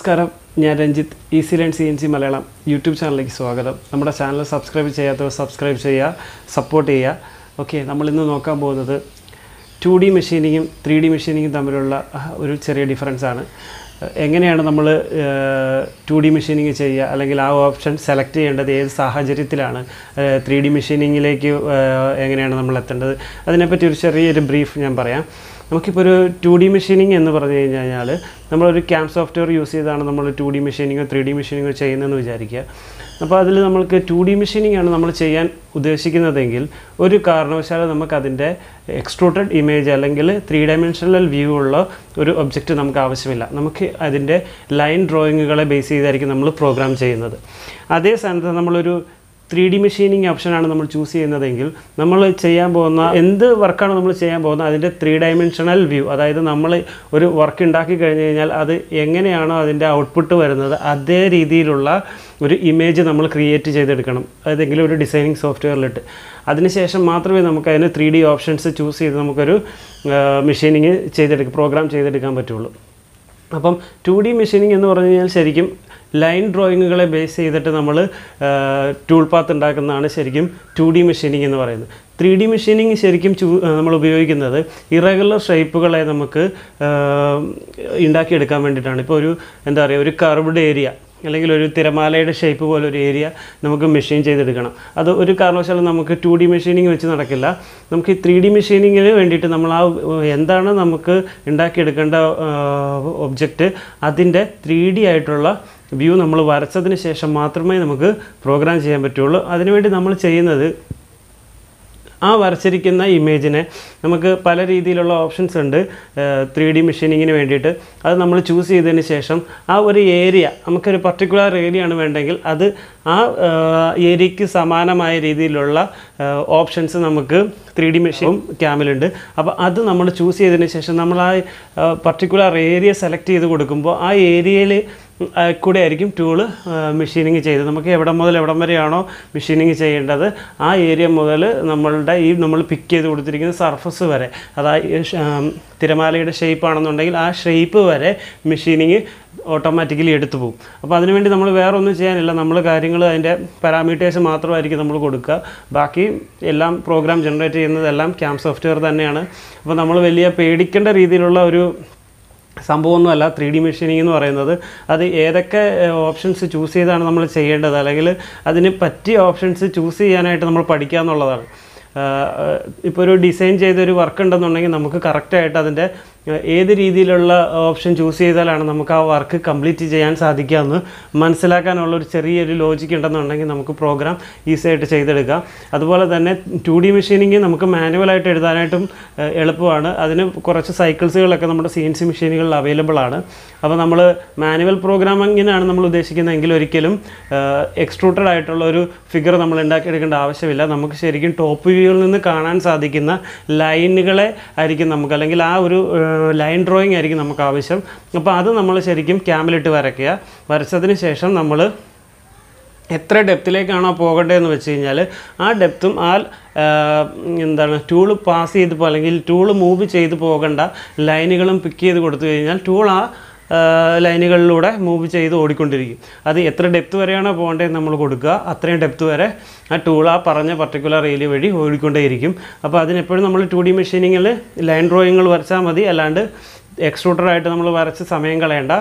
നമസ്കാരം. ഞാൻ Ranjith easy learn C N C Malayalam YouTube ചാനലിലേക്ക് സ്വാഗതം. നമ്മുടെ ചാനൽ സബ്സ്ക്രൈബ് ചെയ്യാത്തവർ സബ്സ്ക്രൈബ് ചെയ്യുക സപ്പോർട്ട് ചെയ്യുക. ഓക്കെ നമ്മളിന്ന് നോക്കാൻ പോകുന്നത് ടു ഡി മെഷീനിങ്ങും ത്രീ ഡി മെഷീനിങ്ങും തമ്മിലുള്ള ഒരു ചെറിയ ഡിഫറൻസ് ആണ്. എങ്ങനെയാണ് നമ്മൾ ടു ഡി മെഷീനിങ് ചെയ്യുക? അല്ലെങ്കിൽ ആ ഓപ്ഷൻ സെലക്ട് ചെയ്യേണ്ടത് ഏത് സാഹചര്യത്തിലാണ്? ത്രീ ഡി മെഷീനിങ്ങിലേക്ക് എങ്ങനെയാണ് നമ്മൾ എത്തേണ്ടത്? അതിനെപ്പറ്റി ഒരു ചെറിയൊരു ബ്രീഫ് ഞാൻ പറയാം. നമുക്കിപ്പോൾ ഒരു ടു ഡി മെഷീനിങ് എന്ന് പറഞ്ഞു കഴിഞ്ഞ് കഴിഞ്ഞാൽ നമ്മളൊരു ക്യാം സോഫ്റ്റ്വെയർ യൂസ് ചെയ്താണ് നമ്മൾ ടു ഡി മെഷീനിങ്ങോ ത്രീ ഡി മെഷീനിങ്ങോ ചെയ്യുന്നതെന്ന് വിചാരിക്കുക. അപ്പോൾ അതിൽ നമ്മൾക്ക് ടു ഡി മെഷീനിങ് ആണ് നമ്മൾ ചെയ്യാൻ ഉദ്ദേശിക്കുന്നതെങ്കിൽ ഒരു കാരണവശാലും നമുക്ക് അതിന്റെ എക്സ്ട്രൂട്ടഡ് ഇമേജ് അല്ലെങ്കിൽ ത്രീ ഡയമെൻഷണൽ വ്യൂ ഉള്ള ഒരു ഒബ്ജക്റ്റ് നമുക്ക് ആവശ്യമില്ല. നമുക്ക് അതിന്റെ ലൈൻ ഡ്രോയിങ്ങുകളെ ബേസ് ചെയ്തായിരിക്കും നമ്മൾ പ്രോഗ്രാം ചെയ്യുന്നത്. അതേ സ്ഥാനത്ത് നമ്മളൊരു ത്രീ ഡി മെഷീനിങ് ഓപ്ഷനാണ് നമ്മൾ ചൂസ് ചെയ്യുന്നതെങ്കിൽ നമ്മൾ ചെയ്യാൻ പോകുന്ന എന്ത് വർക്കാണ് നമ്മൾ ചെയ്യാൻ പോകുന്നത് അതിന്റെ ത്രീ ഡയമെൻഷണൽ വ്യൂ അതായത് നമ്മൾ ഒരു വർക്ക് ഉണ്ടാക്കി കഴിഞ്ഞ് കഴിഞ്ഞാൽ അത് എങ്ങനെയാണോ അതിന്റെ ഔട്ട്പുട്ട് വരുന്നത് അതേ രീതിയിലുള്ള ഒരു ഇമേജ് നമ്മൾ ക്രിയേറ്റ് ചെയ്തെടുക്കണം. ഏതെങ്കിലും ഒരു ഡിസൈനിങ് സോഫ്റ്റ്വെയറിലിട്ട് അതിനുശേഷം മാത്രമേ നമുക്ക് അതിന് ത്രീ ഡി ഓപ്ഷൻസ് ചൂസ് ചെയ്ത് നമുക്കൊരു മെഷീനിങ് ചെയ്തെടുക്കുക പ്രോഗ്രാം ചെയ്തെടുക്കാൻ പറ്റുള്ളൂ. അപ്പം ടു ഡി മെഷീനിങ് എന്ന് പറഞ്ഞു കഴിഞ്ഞാൽ ശരിക്കും ലൈൻ ഡ്രോയിങ്ങുകളെ ബേസ് ചെയ്തിട്ട് നമ്മൾ ടൂൾ പാത്ത് ഉണ്ടാക്കുന്നതാണ് ശരിക്കും ടു ഡി മെഷീനിങ് എന്ന് പറയുന്നത്. ത്രീ ഡി മെഷീനിങ് ശരിക്കും നമ്മൾ ഉപയോഗിക്കുന്നത് ഇറഗുലർ ഷേപ്പുകളെ നമുക്ക് ഉണ്ടാക്കിയെടുക്കാൻ വേണ്ടിയിട്ടാണ്. ഇപ്പോൾ ഒരു എന്താ പറയുക ഒരു കർവ്ഡ് ഏരിയ അല്ലെങ്കിൽ ഒരു തിരമാലയുടെ ഷേപ്പ് പോലെ ഒരു ഏരിയ നമുക്ക് മെഷീൻ ചെയ്തെടുക്കണം. അത് ഒരു കാരണവശാലും നമുക്ക് ടു ഡി മെഷീനിങ് വെച്ച് നടക്കില്ല. നമുക്ക് ഈ ത്രീ ഡി മെഷീനിങ്ങിന് വേണ്ടിയിട്ട് നമ്മൾ ആ എന്താണ് നമുക്ക് ഉണ്ടാക്കിയെടുക്കേണ്ട ഒബ്ജക്റ്റ് അതിന്റെ ത്രീ ഡി ആയിട്ടുള്ള വ്യൂ നമ്മൾ വരച്ചതിന് ശേഷം മാത്രമേ നമുക്ക് പ്രോഗ്രാം ചെയ്യാൻ പറ്റുള്ളൂ. അതിനുവേണ്ടി നമ്മൾ ചെയ്യുന്നത് ആ വരച്ചിരിക്കുന്ന ഇമേജിനെ നമുക്ക് പല രീതിയിലുള്ള ഓപ്ഷൻസ് ഉണ്ട്. ത്രീ ഡി മെഷീനിങ്ങിന് വേണ്ടിയിട്ട്. അത് നമ്മൾ ചൂസ് ചെയ്തതിന് ശേഷം ആ ഒരു ഏരിയ നമുക്കൊരു പർട്ടിക്കുലർ ഏരിയ ആണ് വേണ്ടെങ്കിൽ അത് ആ ഏരിയയ്ക്ക് സമാനമായ രീതിയിലുള്ള ഓപ്ഷൻസ് നമുക്ക് ത്രീ ഡി മെഷീനും ക്യാമിലുണ്ട്. അപ്പോൾ അത് നമ്മൾ ചൂസ് ചെയ്തതിന് ശേഷം നമ്മൾ ആ പർട്ടിക്കുലർ ഏരിയ സെലക്ട് ചെയ്ത് കൊടുക്കുമ്പോൾ ആ ഏരിയയിൽ കൂടെ ആയിരിക്കും ടൂൾ മെഷീനിങ് ചെയ്ത് നമുക്ക് എവിടെ മുതൽ എവിടം വരെയാണോ മെഷീനിങ് ചെയ്യേണ്ടത്. ആ ഏരിയ മുതൽ നമ്മളുടെ ഈ നമ്മൾ പിക്ക് ചെയ്ത് കൊടുത്തിരിക്കുന്ന സർഫസ് വരെ അതായത് തിരമാലയുടെ ഷേപ്പ് ആണെന്നുണ്ടെങ്കിൽ ആ ഷേപ്പ് വരെ മെഷീനിങ് ഓട്ടോമാറ്റിക്കലി എടുത്തു പോകും. അപ്പോൾ അതിനുവേണ്ടി നമ്മൾ വേറെ ഒന്നും ചെയ്യാനില്ല. നമ്മൾ കാര്യങ്ങൾ അതിന്റെ പാരാമീറ്റേഴ്സ് മാത്രമായിരിക്കും നമ്മൾ കൊടുക്കുക. ബാക്കി എല്ലാം പ്രോഗ്രാം ജനറേറ്റ് ചെയ്യുന്നതെല്ലാം ക്യാം സോഫ്റ്റ്വെയർ തന്നെയാണ്. അപ്പോൾ നമ്മൾ വലിയ പേടിക്കേണ്ട രീതിയിലുള്ള ഒരു സംഭവമൊന്നുമല്ല ത്രീ ഡി മെഷീനിങ് എന്ന് പറയുന്നത്. അത് ഏതൊക്കെ ഓപ്ഷൻസ് ചൂസ് ചെയ്താണ് നമ്മൾ ചെയ്യേണ്ടത്? അല്ലെങ്കിൽ അതിന് പറ്റിയ ഓപ്ഷൻസ് ചൂസ് ചെയ്യാനായിട്ട് നമ്മൾ പഠിക്കുക എന്നുള്ളതാണ് ഇപ്പോൾ ഒരു ഡിസൈൻ ചെയ്തൊരു വർക്ക് ഉണ്ടെന്നുണ്ടെങ്കിൽ നമുക്ക് കറക്റ്റായിട്ട് അതിന്റെ ഏത് രീതിയിലുള്ള ഓപ്ഷൻ ചൂസ് ചെയ്താലാണ് നമുക്ക് ആ വർക്ക് കംപ്ലീറ്റ് ചെയ്യാൻ സാധിക്കുക എന്ന് മനസ്സിലാക്കാനുള്ള ഒരു ചെറിയൊരു ലോജിക്ക് ഉണ്ടെന്നുണ്ടെങ്കിൽ നമുക്ക് പ്രോഗ്രാം ഈസി ആയിട്ട് ചെയ്തെടുക്കാം. അതുപോലെ തന്നെ ടു ഡി മെഷീനിങ് നമുക്ക് മാനുവലായിട്ട് എഴുതാനായിട്ടും എളുപ്പമാണ്. അതിന് കുറച്ച് സൈക്കിൾസുകളൊക്കെ നമ്മുടെ സി എൻ സി മെഷീനുകളിൽ അവൈലബിൾ ആണ്. അപ്പോൾ നമ്മൾ മാനുവൽ പ്രോഗ്രാമിങ്ങിനാണ് നമ്മൾ ഉദ്ദേശിക്കുന്നതെങ്കിൽ ഒരിക്കലും എക്സ്ട്രൂട്ടഡ് ആയിട്ടുള്ള ഒരു ഫിഗർ നമ്മൾ ഉണ്ടാക്കിയെടുക്കേണ്ട ആവശ്യമില്ല. നമുക്ക് ശരിക്കും ടോപ്പ് വ്യൂവിൽ നിന്ന് കാണാൻ സാധിക്കുന്ന ലൈനുകളെ ആയിരിക്കും നമുക്ക്. അല്ലെങ്കിൽ ആ ഒരു ലൈൻ ഡ്രോയിങ് ആയിരിക്കും നമുക്ക് ആവശ്യം. അപ്പോൾ അത് നമ്മൾ ശരിക്കും ക്യാമിലിട്ട് വരയ്ക്കുക. വരച്ചതിന് ശേഷം നമ്മൾ എത്ര ഡെപ്തിലേക്കാണോ പോകേണ്ടതെന്ന് വെച്ച് കഴിഞ്ഞാൽ ആ ഡെപ്തും ആ എന്താണ് ടൂൾ പാസ് ചെയ്ത് അല്ലെങ്കിൽ ടൂൾ മൂവ് ചെയ്ത് പോകേണ്ട ലൈനുകളും പിക്ക് ചെയ്ത് കൊടുത്തു കഴിഞ്ഞാൽ ടൂൾ ആ, ലൈനുകളിലൂടെ മൂവ് ചെയ്ത് ഓടിക്കൊണ്ടിരിക്കും. അത് എത്ര ഡെപ്ത് വരെയാണോ പോകേണ്ടത് നമ്മൾ കൊടുക്കുക. അത്രയും ഡെപ്ത് വരെ ആ ടൂൾ ആ പറഞ്ഞ പർട്ടിക്കുലർ ഏരിയ വഴി ഓടിക്കൊണ്ടേയിരിക്കും. അപ്പോൾ അതിനെപ്പോഴും നമ്മൾ ടു ഡി മെഷീനിങ്ങിൽ ലൈൻ ഡ്രോയിങ്ങുകൾ വരച്ചാൽ മതി. അല്ലാണ്ട് എക്സ്ട്രൂട്ടഡായിട്ട് നമ്മൾ വരച്ച് സമയം കളയണ്ട.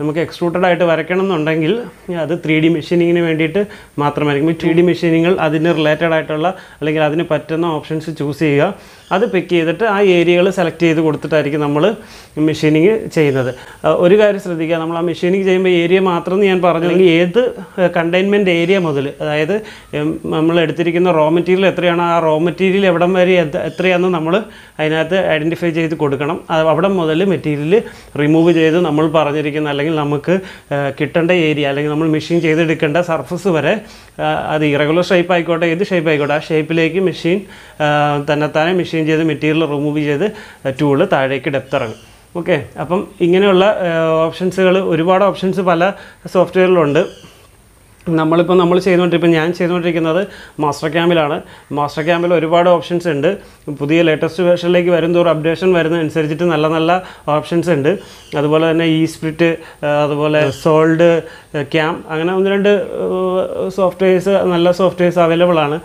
നമുക്ക് എക്സ്ട്രൂട്ടഡായിട്ട് വരയ്ക്കണം എന്നുണ്ടെങ്കിൽ അത് ത്രീ ഡി മെഷീനിങ്ങിന് വേണ്ടിയിട്ട് മാത്രമായിരിക്കും. ത്രീ ഡി മെഷീനിങ്ങൾ അതിന് റിലേറ്റഡ് ആയിട്ടുള്ള അല്ലെങ്കിൽ അതിന് പറ്റുന്ന ഓപ്ഷൻസ് ചൂസ് ചെയ്യുക. അത് പിക്ക് ചെയ്തിട്ട് ആ ഏരിയകൾ സെലക്ട് ചെയ്ത് കൊടുത്തിട്ടായിരിക്കും നമ്മൾ മെഷീനിങ് ചെയ്യുന്നത്. ഒരു കാര്യം ശ്രദ്ധിക്കുക. നമ്മൾ ആ മെഷീനിങ് ചെയ്യുമ്പോൾ ഏരിയ മാത്രം ഞാൻ പറഞ്ഞു അല്ലെങ്കിൽ ഏത് കണ്ടെയ്ൻമെന്റ് ഏരിയ മുതൽ അതായത് നമ്മൾ എടുത്തിരിക്കുന്ന റോ മെറ്റീരിയൽ എത്രയാണ് ആ റോ മെറ്റീരിയൽ എവിടം വരെ എത്ര- എത്രയാണെന്ന് നമ്മൾ അതിനകത്ത് ഐഡന്റിഫൈ ചെയ്ത് കൊടുക്കണം. അവിടെ മുതൽ മെറ്റീരിയൽ റിമൂവ് ചെയ്ത് നമ്മൾ പറഞ്ഞിരിക്കുന്ന അല്ലെങ്കിൽ നമുക്ക് കിട്ടേണ്ട ഏരിയ അല്ലെങ്കിൽ നമ്മൾ മെഷീൻ ചെയ്തെടുക്കേണ്ട സർഫസ് വരെ അത് ഇറഗുലർ ഷേപ്പ് ആയിക്കോട്ടെ ഏത് ഷേപ്പ് ആയിക്കോട്ടെ ആ ഷേപ്പിലേക്ക് മെഷീൻ തന്നെത്താനെ മെഷീൻ ചെയ്ത് മെറ്റീരിയൽ റിമൂവ് ചെയ്ത് ടൂൾ താഴേക്ക് ഡെപ്ത് ഇറങ്ങും. ഓക്കെ അപ്പം ഇങ്ങനെയുള്ള ഓപ്ഷൻസുകൾ ഒരുപാട് ഓപ്ഷൻസ് പല സോഫ്റ്റ്വെയറിലുണ്ട് നമ്മളിപ്പോൾ നമ്മൾ ചെയ്തുകൊണ്ടിരിപ്പോൾ ഞാൻ ചെയ്തുകൊണ്ടിരിക്കുന്നത് മാസ്റ്റർ ക്യാമ്പിലാണ്. മാസ്റ്റർ ക്യാമ്പിൽ ഒരുപാട് ഓപ്ഷൻസ് ഉണ്ട്. പുതിയ ലേറ്റസ്റ്റ് വേർഷനിലേക്ക് വരുന്നതോറും അപ്ഡേഷൻ വരുന്നതനുസരിച്ചിട്ട് നല്ല നല്ല ഓപ്ഷൻസ് ഉണ്ട്. അതുപോലെ തന്നെ ഈ സ്പ്രിറ്റ് അതുപോലെ സോൾഡ് ക്യാം അങ്ങനെ ഒന്ന് രണ്ട് സോഫ്റ്റ്വെയർസ് നല്ല സോഫ്റ്റ്വെയർസ് അവൈലബിൾ ആണ്.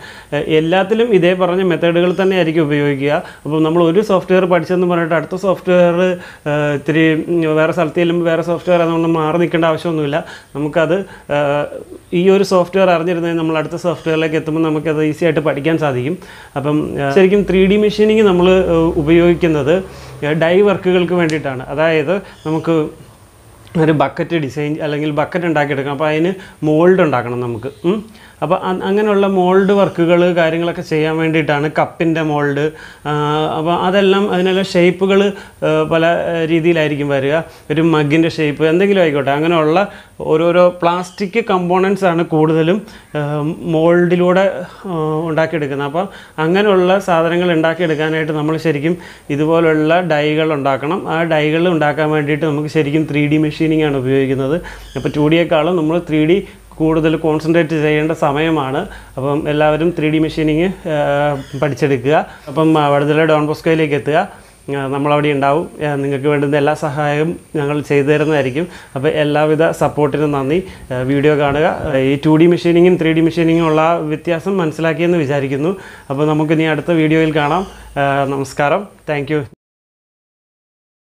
എല്ലാത്തിലും ഇതേ പറഞ്ഞ മെത്തേഡുകൾ തന്നെ ആയിരിക്കും ഉപയോഗിക്കുക. അപ്പോൾ നമ്മൾ ഒരു സോഫ്റ്റ്വെയർ പഠിച്ചെന്ന് പറഞ്ഞിട്ട് അടുത്ത സോഫ്റ്റ്വെയർ ഇത്തിരി വേറെ സ്ഥലത്ത് ചെല്ലുമ്പോൾ വേറെ സോഫ്റ്റ്വെയർ അതുകൊണ്ട് മാറി നിൽക്കേണ്ട ആവശ്യമൊന്നുമില്ല. നമുക്കത് ഈ ഒരു സോഫ്റ്റ്വെയർ അറിഞ്ഞിരുന്നെങ്കിൽ നമ്മൾ അടുത്ത സോഫ്റ്റ്വെയറിലേക്ക് എത്തുമ്പോൾ നമുക്കത് ഈസി ആയിട്ട് പഠിക്കാൻ സാധിക്കും. അപ്പം ശരിക്കും ത്രീ ഡി മെഷീനിങ് നമ്മൾ ഉപയോഗിക്കുന്നത് ഡൈ വർക്കുകൾക്ക് വേണ്ടിയിട്ടാണ്. അതായത് നമുക്ക് ഒരു ബക്കറ്റ് ഡിസൈൻ അല്ലെങ്കിൽ ബക്കറ്റ് ഉണ്ടാക്കിയെടുക്കണം. അപ്പോൾ അതിന് മോൾഡ് ഉണ്ടാക്കണം നമുക്ക്. അപ്പോൾ അങ്ങനെയുള്ള മോൾഡ് വർക്കുകൾ കാര്യങ്ങളൊക്കെ ചെയ്യാൻ വേണ്ടിയിട്ടാണ് കപ്പിന്റെ മോൾഡ്. അപ്പോൾ അതെല്ലാം അതിനെല്ലാം ഷേപ്പുകൾ പല രീതിയിലായിരിക്കും വരിക. ഒരു മഗിന്റെ ഷേപ്പ് എന്തെങ്കിലും ആയിക്കോട്ടെ. അങ്ങനെയുള്ള ഓരോരോ പ്ലാസ്റ്റിക് കമ്പോണൻസ് ആണ് കൂടുതലും മോൾഡിലൂടെ ഉണ്ടാക്കിയെടുക്കുന്നത്. അപ്പോൾ അങ്ങനെയുള്ള സാധനങ്ങൾ ഉണ്ടാക്കിയെടുക്കാനായിട്ട് നമ്മൾ ശരിക്കും ഇതുപോലുള്ള ഡൈകൾ ഉണ്ടാക്കണം. ആ ഡൈകൾ ഉണ്ടാക്കാൻ വേണ്ടിയിട്ട് നമുക്ക് ശരിക്കും ത്രീ ഡി മെഷീനിങ് ആണ് ഉപയോഗിക്കുന്നത്. അപ്പോൾ ടു ഡിയേക്കാളും നമ്മൾ ത്രീ ഡി കൂടുതൽ കോൺസെൻട്രേറ്റ് ചെയ്യേണ്ട സമയമാണ്. അപ്പം എല്ലാവരും ത്രീ ഡി മെഷീനിങ് പഠിച്ചെടുക്കുക. അപ്പം വടുതല ഡോൺ ബോസ്കോയിലേക്ക് എത്തുക. നമ്മളവിടെ ഉണ്ടാവും. നിങ്ങൾക്ക് വേണ്ടുന്ന എല്ലാ സഹായവും ഞങ്ങൾ ചെയ്തു തരുന്നതായിരിക്കും. അപ്പോൾ എല്ലാവിധ സപ്പോർട്ടിനും നന്ദി. വീഡിയോ കാണുക. ഈ ടു ഡി മെഷീനിങ്ങും ത്രീ ഡി മെഷീനിങ്ങും ഉള്ള വ്യത്യാസം മനസ്സിലാക്കിയെന്ന് വിചാരിക്കുന്നു. അപ്പോൾ നമുക്ക് ഇനി അടുത്ത വീഡിയോയിൽ കാണാം. നമസ്കാരം. താങ്ക്